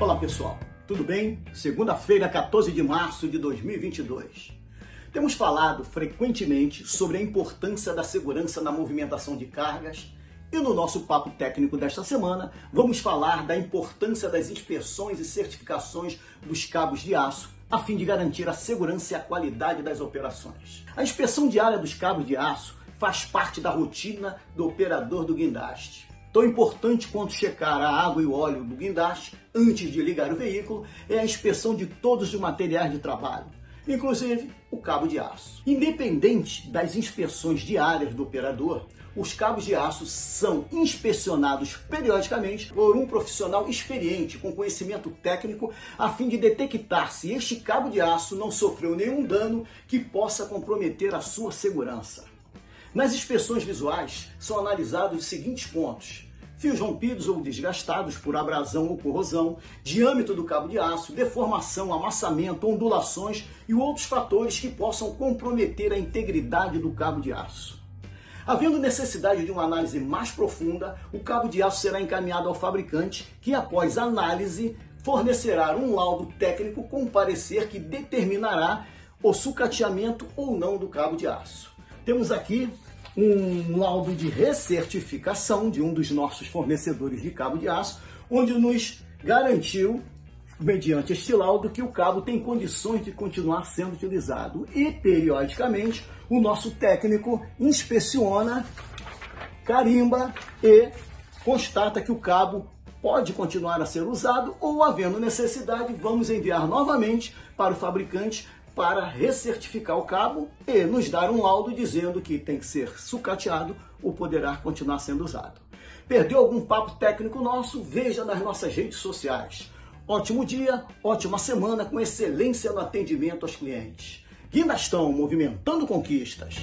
Olá pessoal, tudo bem? Segunda-feira, 14 de março de 2022. Temos falado frequentemente sobre a importância da segurança na movimentação de cargas e no nosso papo técnico desta semana vamos falar da importância das inspeções e certificações dos cabos de aço a fim de garantir a segurança e a qualidade das operações. A inspeção diária dos cabos de aço faz parte da rotina do operador do guindaste. Tão importante quanto checar a água e o óleo do guindaste antes de ligar o veículo é a inspeção de todos os materiais de trabalho, inclusive o cabo de aço. Independente das inspeções diárias do operador, os cabos de aço são inspecionados periodicamente por um profissional experiente com conhecimento técnico a fim de detectar se este cabo de aço não sofreu nenhum dano que possa comprometer a sua segurança. Nas inspeções visuais são analisados os seguintes pontos: fios rompidos ou desgastados por abrasão ou corrosão, diâmetro do cabo de aço, deformação, amassamento, ondulações e outros fatores que possam comprometer a integridade do cabo de aço. Havendo necessidade de uma análise mais profunda, o cabo de aço será encaminhado ao fabricante, que após análise fornecerá um laudo técnico com parecer que determinará o sucateamento ou não do cabo de aço. Temos aqui um laudo de recertificação de um dos nossos fornecedores de cabo de aço, onde nos garantiu, mediante este laudo, que o cabo tem condições de continuar sendo utilizado. E, periodicamente, o nosso técnico inspeciona, carimba e constata que o cabo pode continuar a ser usado ou, havendo necessidade, vamos enviar novamente para o fabricante para recertificar o cabo e nos dar um laudo dizendo que tem que ser sucateado ou poderá continuar sendo usado. Perdeu algum papo técnico nosso? Veja nas nossas redes sociais. Ótimo dia, ótima semana com excelência no atendimento aos clientes. Guindastão, movimentando conquistas.